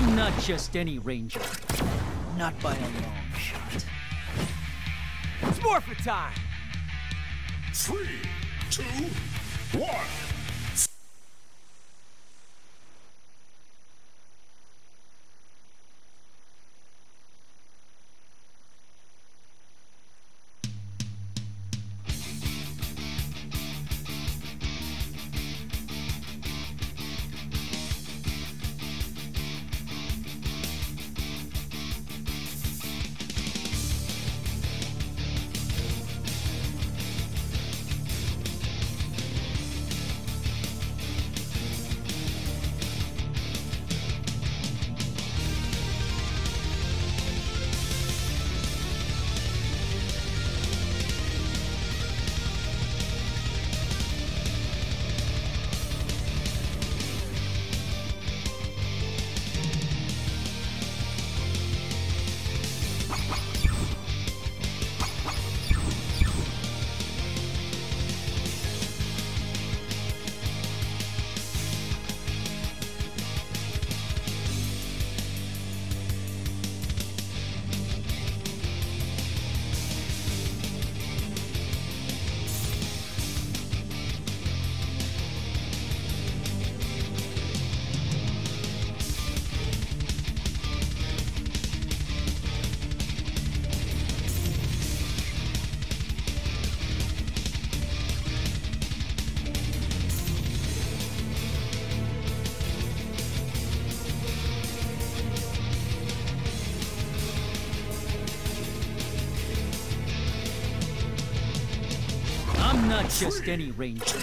not just any ranger. Not by a long shot. It's morphin' time! Three, two, one. Not just any ranger.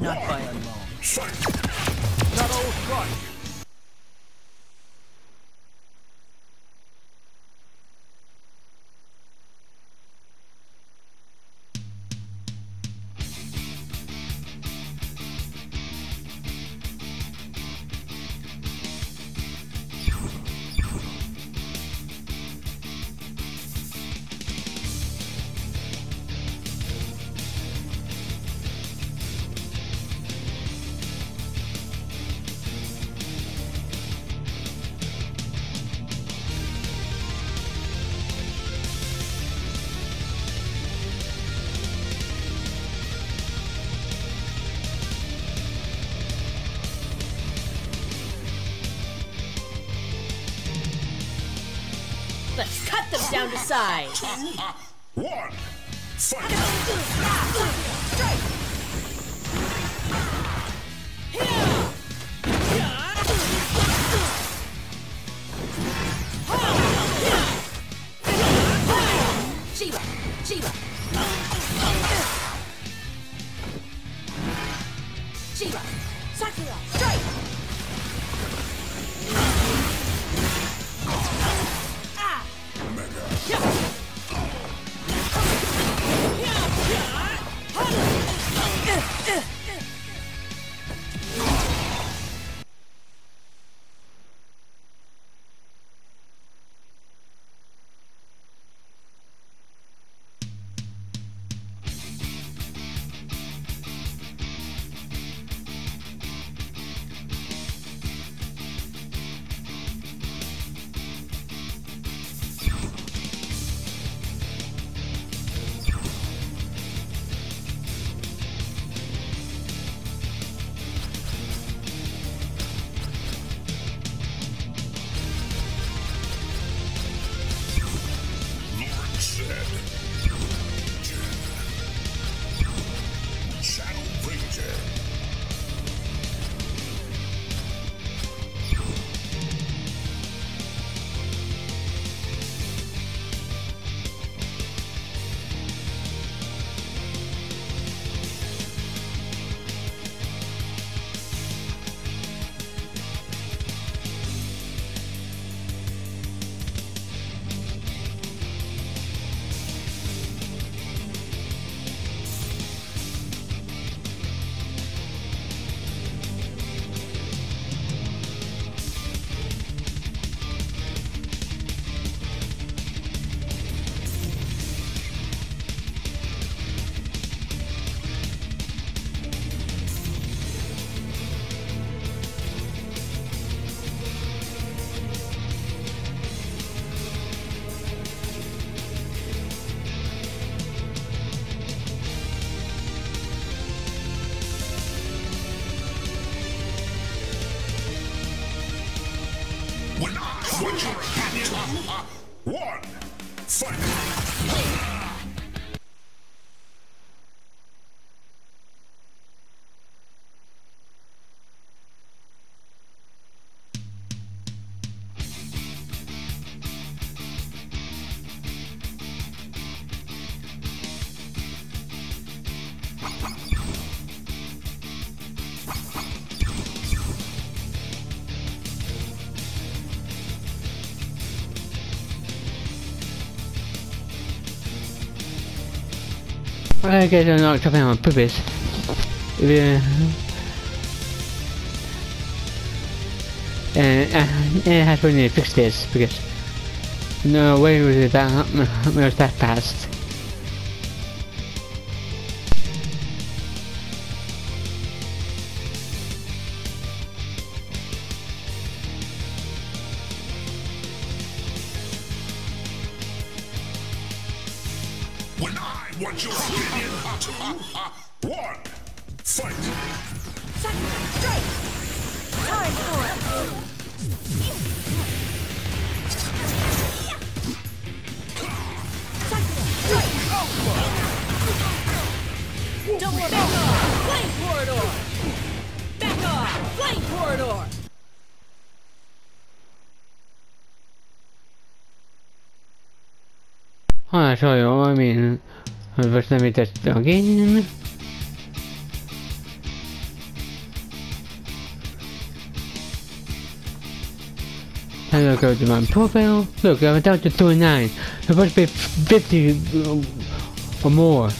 Not by a long shot. Let's cut them down to size. One. Fight. Ugh! One. Fight. I guess I'm not chopping on purpose. Yeah. And, uh, it has really fixed this because no way was it that was that fast. When I want your opinion. Two. One. Fight. Time for it. Don't. Back off! Flame corridor! Back off! Flame corridor! I'll show you, I mean, first let me test again. And I'll go to my profile. Look, I'm down to 29. It's supposed to be 50 uh, or more.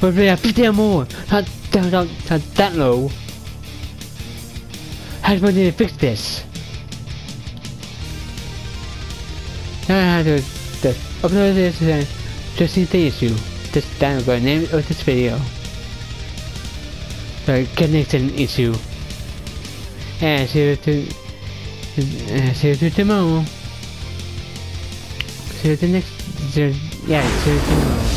But we have 50 or more. Not, not, not, not that low. How do I need to fix this? I have to the upload this uh, just see the issue. This down the name of this video. The connection issue. And see you to uh, see you to tomorrow. See you the next yeah, see you tomorrow.